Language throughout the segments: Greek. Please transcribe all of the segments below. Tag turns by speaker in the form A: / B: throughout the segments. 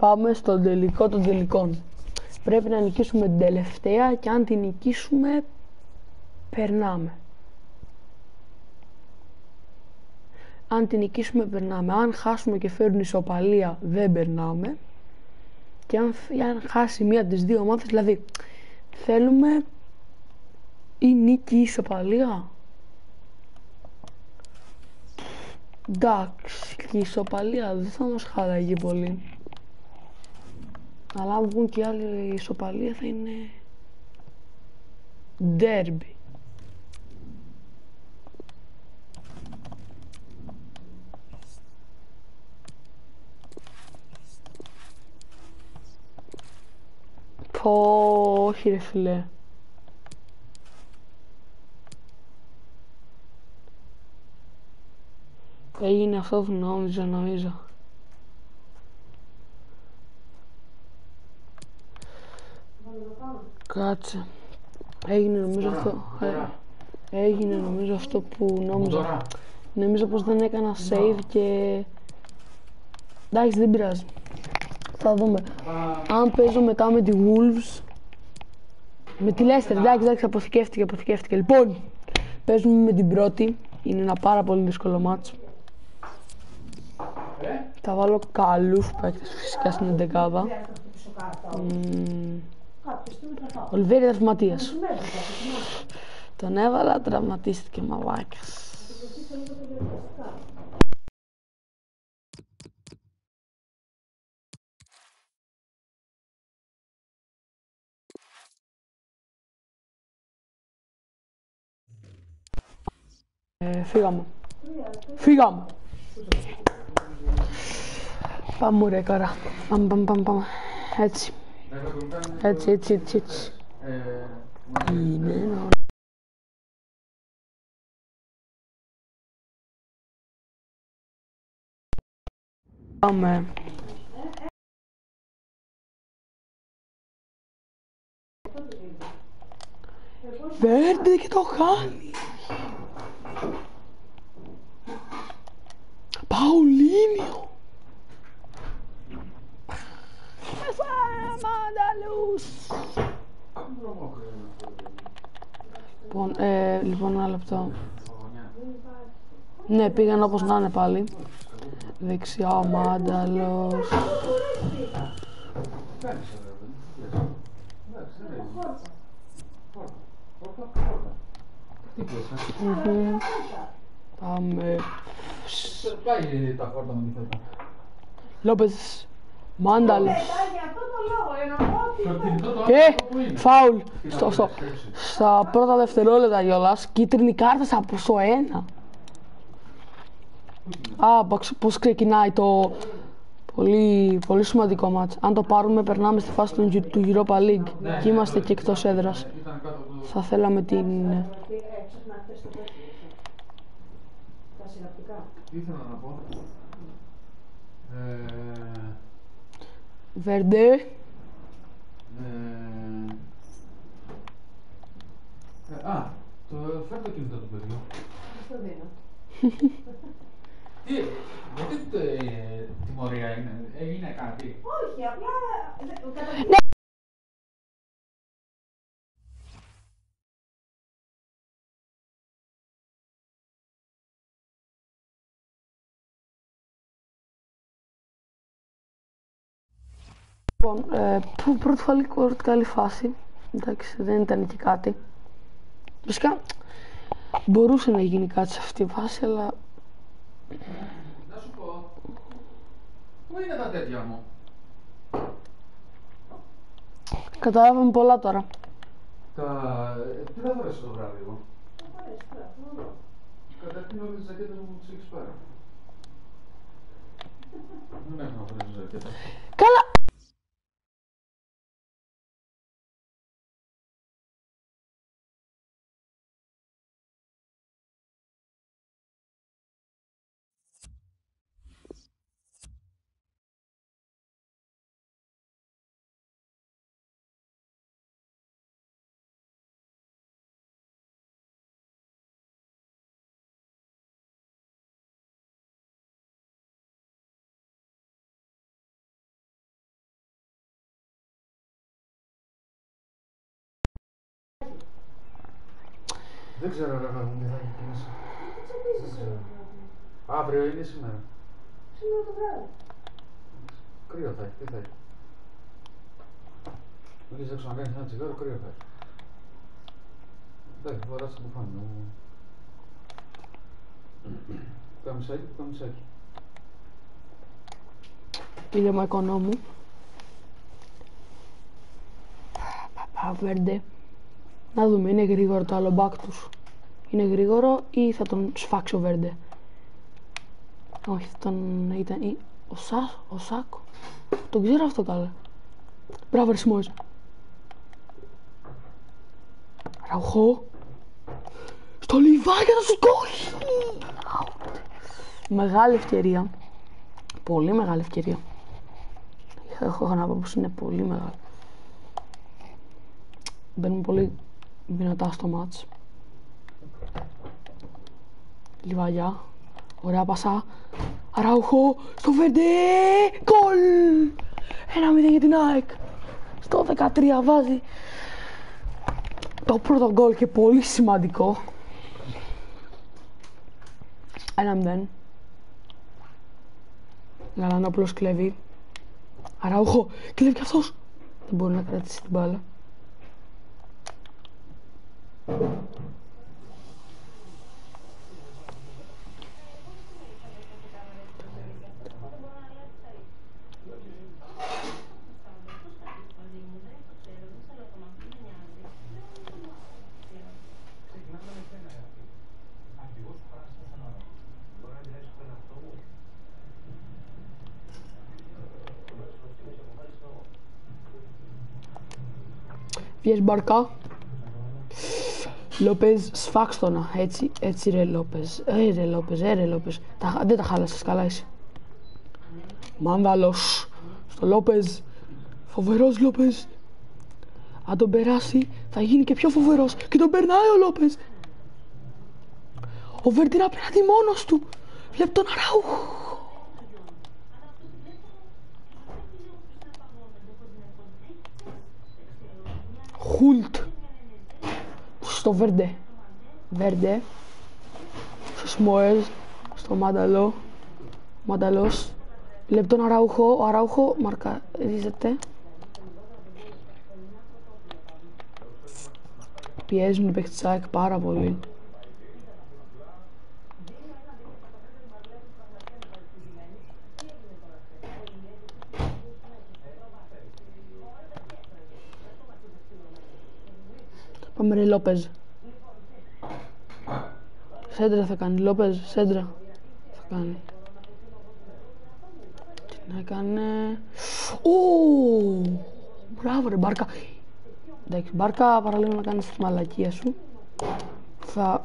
A: Πάμε στον τελικό των τελικών. Πρέπει να νικήσουμε την τελευταία και αν την νικήσουμε, περνάμε. Αν την νικήσουμε, περνάμε. Αν χάσουμε και φέρουν ισοπαλία, δεν περνάμε. Και αν, αν χάσει μία από τις δύο ομάδες, δηλαδή θέλουμε ή νίκη ή ισοπαλία. Εντάξει, και η ισοπαλία δεν θα μας χαλαγεί πολύ. Αλλά αν βγουν και άλλοι ισοπαλία θα είναι ντέρμπι. Πω, όχι ρε φίλε. Έγινε αυτό που νόμιζα, νομίζω. Κάτσε. Έγινε νομίζω αυτό. Ε, έγινε νομίζω αυτό που νόμιζα. Νομίζω πως δεν έκανα save και... Εντάξει δεν πειράζει. Θα δούμε. Αν παίζω μετά με τη Wolves... Με τη Leicester, εντάξει, εντάξει, αποθηκεύτηκε, αποθηκεύτηκε. Λοιπόν, παίζουμε με την πρώτη. Είναι ένα πάρα πολύ δύσκολο μάτσο. Θα βάλω καλούς παίκτες φυσικά στην εντεκάδα. Ο Λιβέρη τραυματίας. Τον έβαλα, τραυματίστηκε μαλάκας. Ε, φύγαμε. Φύγαμε. Πάμε ρε καρά. Πάμε, πάμε, πάμε, πάμε. Έτσι. Έτσι, έτσι, έτσι, έτσι. Είναι ένα Πάμε. Βέρντε και το χάνει. Παουλίνιο. Μανταλούς. Λοιπόν, ε, λοιπόν, ένα λεπτό. Ναι, πήγαν όπως να είναι πάλι. Δεξιά ο Μάνταλος. Μμμ. Πάμε.
B: Πάει τα χόρτα με τη φέτα.
A: Λόπες. Μάνταλος.
C: Για αυτό το λόγο, εννοώ ότι
B: Το κινητό το
A: Και
B: άνθρωπο που είναι.
A: φάουλ.
B: Τι
A: Στο,
B: να
A: στο,
B: παίξεις.
A: στα πρώτα δευτερόλεπτα κιόλας. Κίτρινη κάρτα από στο ένα. Α, πώς- πώς ξεκινάει το πολύ, πολύ σημαντικό μάτς. Αν το πάρουμε, περνάμε στη φάση του, του Europa League. Και είμαστε και εκτός έδρας.
B: Ήταν κάτω από το...
A: Θα θέλαμε την...
C: έψαχνα χθες το τέτοιο. Τα συναπτικά.
B: Τι ήθελα να πω. Ε,
A: Βερντέ.
B: ε, ε, α, το φέρ το κινητό του παιδιού.
C: Πώς το δίνω.
B: Τι, γιατί ε, τιμωρία είναι, έγινε κάτι;
C: Όχι, απλά.
A: Λοιπόν, ε, πού- πρώτη φαλή κορτ καλή φάση. Εντάξει, δεν ήταν και κάτι. Φυσικά, μπορούσε να γίνει κάτι σε αυτή τη φάση, αλλά
B: Να σου πω, πού είναι τα τέτοια μου;
A: καταλάβαμε πολλά τώρα.
B: Τα... ε, Τι θα φορέσω το βράδυ εγώ.
C: θα πάρεις τώρα,
B: Καταρχήν όλες τις ζακέτες μου τις έχεις πάρει. Δεν έχω να φορέσω ζακέτα.
A: Καλά,
B: Δεν ξέρω, ρε παιδί μου, τι θα έχει εκεί μέσα.
C: Τι τσαντίζεις
B: ξέρω.
C: εδώ.
B: Αύριο είναι ή σήμερα.
C: Σήμερα το βράδυ.
B: Κρύο θα έχει, τι θα έχει. Βγεις έξω να κάνεις ένα τσιγάρο, κρύο θα έχει. Εντάξει, φοράς το μπουφάνι μου. Καμισάκι, καμισάκι.
A: Πήρε οικονόμου. Παπα, βέρντε. Να δούμε, είναι γρήγορο το άλλο μπακ τους. Είναι γρήγορο ή θα τον σφάξει ο Βέρντε; Όχι, θα τον ήταν ή ο, Σα, ο Σάκο. Τον ξέρω αυτό καλά. Μπράβο ρε Σιμώης. Ραουχό. Στο λιβάκι θα σου κόχει. Μεγάλη ευκαιρία. Πολύ μεγάλη ευκαιρία. Έχω να πω πως είναι πολύ μεγάλη. Μπαίνουμε πολύ δυνατά στο μάτς. Λιβαλιά. Ωραία πασά. Αράουχο στο Βερντέ. Γκολ! Ένα μηδέν για την ΑΕΚ. Στο 13 βάζει το πρώτο γκολ και πολύ σημαντικό. Ένα μηδέν. Γαλανόπουλος κλέβει. Αράουχο. Κλέβει και αυτός. Δεν μπορεί να κρατήσει την μπάλα. Wiesz, Barka? Λόπεζ, σφάξτονα. Έτσι, έτσι ρε Λόπεζ. Ε, ρε Λόπεζ, ε, ρε Λόπεζ. Τα, δεν τα χάλασες καλά εσύ. Μάνδαλος. Στο Λόπεζ. Φοβερός Λόπεζ. Αν τον περάσει, θα γίνει και πιο φοβερός. Και τον περνάει ο Λόπεζ. Ο Βέρντιν απέναντι μόνος του. Βλέπει τον Αράουχ. Χουλτ. Στο Βέρντε. Βέρντε. Στο Σμόελ. Στο Μάνταλο. Μάνταλος. Βλέπει τον Αράουχο. Ο Αράουχο μαρκαρίζεται. Πιέζουν οι παίκτες της ΑΕΚ πάρα πολύ. Πάμε ρε Λόπεζ. Σέντρα θα κάνει. Λόπεζ, σέντρα. Θα κάνει. Τι να έκανε. Ω! Μπράβο ρε Μπάρκα. Εντάξει, Μπάρκα παραλίγο να κάνεις τη μαλακία σου. Θα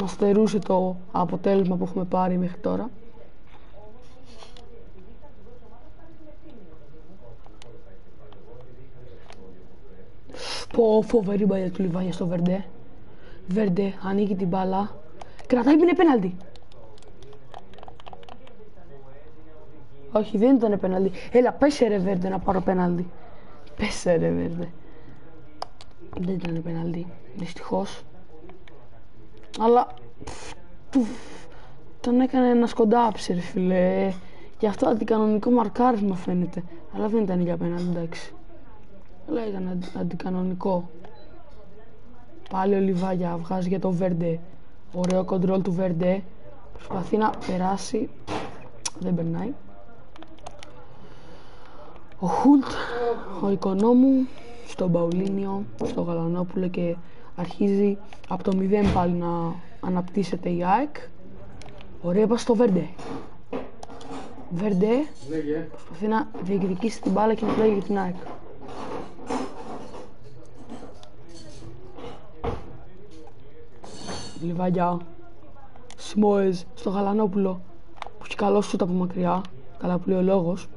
A: μας στερούσε το αποτέλεσμα που έχουμε πάρει μέχρι τώρα. Πω φοβερή μπαλιά του Λιβάνια στο Βερντέ. Βερντέ, ανοίγει την μπάλα. Κρατάει είναι πέναλτι. Όχι, δεν ήταν πέναλτι. Έλα, πέσε ρε Βέρντε να πάρω πέναλτι. Πέσε ρε Βέρντε. Δεν ήταν πέναλτι, δυστυχώς. Αλλά πφ, του, τον έκανε να σκοντάψει ρε φίλε. Γι' αυτό αντικανονικό μαρκάρισμα φαίνεται. Αλλά δεν ήταν για πέναλτι, εντάξει. Αλλά ήταν αντι- αντικανονικό. Πάλι ο Λιβάγια βγάζει για το Βέρντε. Ωραίο κοντρόλ του Βέρντε. Προσπαθεί να περάσει. Δεν περνάει. Ο Χουλτ, ο Οικονόμου, στον Παουλίνιο, στο Γαλανόπουλο και αρχίζει από το 0 πάλι να αναπτύσσεται η ΑΕΚ. Ωραία πας στο Βέρντε. Βέρντε
B: Λέγε.
A: προσπαθεί να διεκδικήσει την μπάλα και να πλέγει για την ΑΕΚ. Λιβάγια. Σιμόες στο Γαλανόπουλο που έχει καλό σούτ από μακριά. Καλά που λέει ο λόγος.